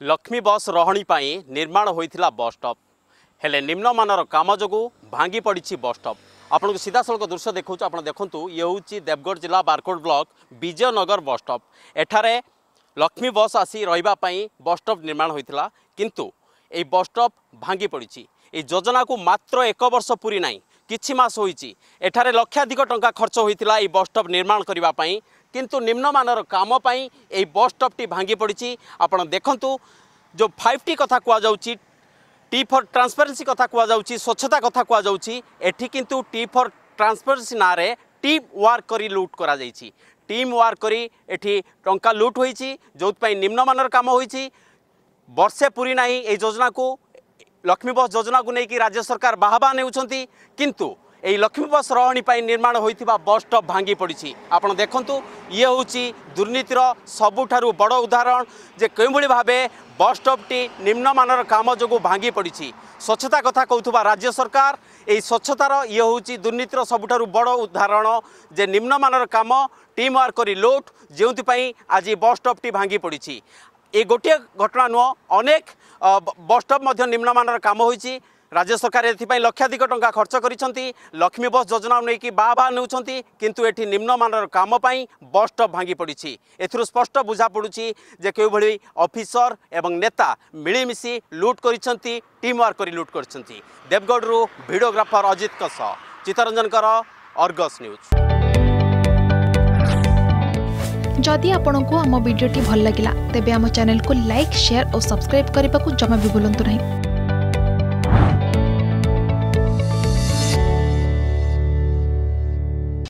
Lakshmi bus ରହଣି ପାଇଁ ନିର୍ମାଣ ହୋଇଥିଲା ବସ୍ଷ୍ଟପ୍ ହେଲେ ନିମ୍ନମାନର କାମ ଯୋଗୁଁ ଭାଙ୍ଗି ପଡ଼ିଛି ବସ୍ଷ୍ଟପ୍ ଆପଣଙ୍କୁ ସିଧାସଳଖ ଦୃଶ୍ୟ ଦେଖାଉଛୁ। ଆପଣ ଦେଖନ୍ତୁ ଇଏ ହେଉଛି ଦେବଗଡ଼ ଜିଲ୍ଲା ବାରକୋଟ ବ୍ଲକ୍ ବିଜୟନଗର ବସ୍ଷ୍ଟପ୍ ଏଠାରେ ଲକ୍ଷ୍ମୀ ବସ୍ ଆସି ରହିବା ପାଇଁ ବସ୍ଷ୍ଟପ୍ ନିର୍ମାଣ ହୋଇଥିଲା। କିନ୍ତୁ ଏହି ବସ୍ଷ୍ଟପ୍ ଭାଙ୍ଗି ପଡ଼ିଛି। ଏହି ଯୋଜନାକୁ ମାତ୍ର ଏକ ବର୍ଷ ପୁରୀ ନାହିଁ କିଛି ମାସ ହୋଇଛି। ଏଠାରେ ଲକ୍ଷାଧିକ ଟଙ୍କା ଖର୍ଚ୍ଚ ହୋଇଥିଲା ଏହି ବସ୍ଷ୍ଟପ୍ ନିର୍ମାଣ କରିବା ପାଇଁ। কিন্তু নিম্নমানর কাম পাই এই বস স্টপটি ভাঙ্গি পড়িছি আপনার দেখুন যে ফাইভ টি কথা কুযাচ্ছি টি ফর ট্রান্সপারেন্সি কথা কুযাচ্ছি স্বচ্ছতা কথা কুযাচ্ছি এটি কিন্তু টি ফর ট্রান্সপারেন্সি নাঁরে টিম ওয়ার্ক করে লুট করা যাইছি টিম ওয়ার্ক করে এটি টঙ্কা লুট হয়েছি যেপা নিম্নমানর কাম হয়েছি বর্ষে পুরী না এই যোজনা কু লক্ষ্মী বস যোজনা নেই রাজ্য সরকার বাহবা নেউছেন কিন্তু এই লক্ষ্মীপুর সরহণী পাই নির্মাণ হয়েছে বস স্টপ ভাঙ্গি পড়ছে আপনার দেখুন ইয়ে হচ্ছে দুর্নীতির সবুঠার বড় উদাহরণ যে কেউভাবে ভাবে বস স্টপটি নিম্নমানর কাম যোগ ভাঙ্গি পড়ছে স্বচ্ছতা কথা কৌথা রাজ্য সরকার এই স্বচ্ছতার ইয়ে হচ্ছে দুর্নীতির সবুঠার বড় উদাহরণ যে নিম্নমানর কাম টিম ওয়ার্ক করে লুট যেপাই আজ বস স্টপটি ভাঙ্গি পড়ছে এই গোটিয়ে ঘটনা নুহ অনেক বস স্টপ নিম্নমানর কাম হয়েছে রাজ্য সরকার এথিপাই লক্ষাধিক টাকা খরচ করেছেন লক্ষ্মী বস যোজনা নিয়ে বা বা নেওয়া কিন্তু এটি নিম্নমানর কাম পাই বস স্টপ ভাঙ্গি পড়ছে। এর স্পষ্ট বুঝা পড়ুছি যে কেউভাবে অফিসর এবং নেতা মিলিমিশি লুট করেছেন টিম ওয়ার্ক করে লুট করছেন দেবগড়ু ভিডিওগ্রাফর অজিত সহ চিত্তরঞ্জনকর অর্গস নিউজ যদি আপনার আমার ভিডিওটি ভালো লাগিলা लगा আমার চ্যানেলকে লাইক সেয়ার ও और করা জমা বি जमा না